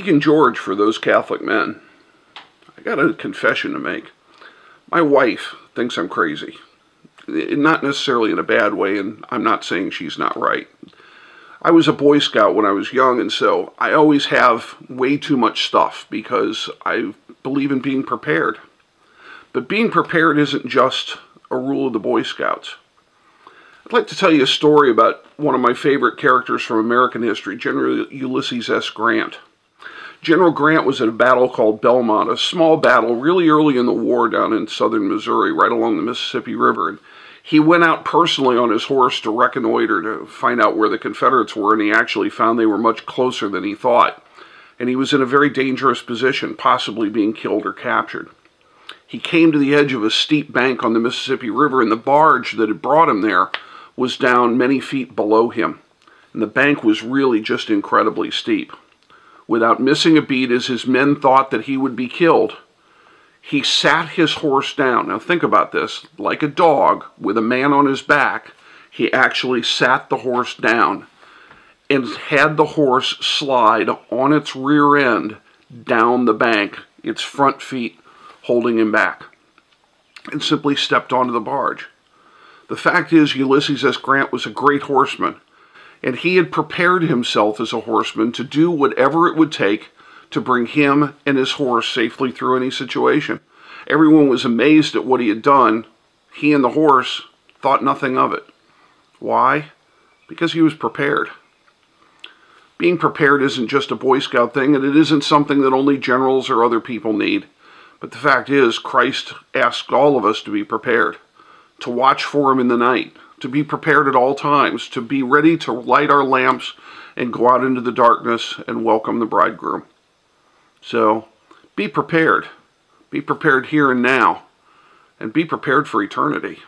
Deacon George for ThoseCatholicMen. I got a confession to make. My wife thinks I'm crazy. Not necessarily in a bad way, and I'm not saying she's not right. I was a Boy Scout when I was young, and so I always have way too much stuff because I believe in being prepared. But being prepared isn't just a rule of the Boy Scouts. I'd like to tell you a story about one of my favorite characters from American history, General Ulysses S. Grant. General Grant was at a battle called Belmont, a small battle really early in the war down in southern Missouri, right along the Mississippi River. And he went out personally on his horse to reconnoiter to find out where the Confederates were, and he actually found they were much closer than he thought. And he was in a very dangerous position, possibly being killed or captured. He came to the edge of a steep bank on the Mississippi River, and the barge that had brought him there was down many feet below him. And the bank was really just incredibly steep without missing a beat as his men thought that he would be killed. He sat his horse down. Now think about this. Like a dog with a man on his back, he actually sat the horse down and had the horse slide on its rear end down the bank, its front feet holding him back, and simply stepped onto the barge. The fact is, Ulysses S. Grant was a great horseman and he had prepared himself as a horseman to do whatever it would take to bring him and his horse safely through any situation. Everyone was amazed at what he had done. He and the horse thought nothing of it. Why? Because he was prepared. Being prepared isn't just a Boy Scout thing, and it isn't something that only generals or other people need. But the fact is, Christ asked all of us to be prepared, to watch for him in the night, to be prepared at all times, to be ready to light our lamps and go out into the darkness and welcome the bridegroom. So be prepared. Be prepared here and now, and be prepared for eternity.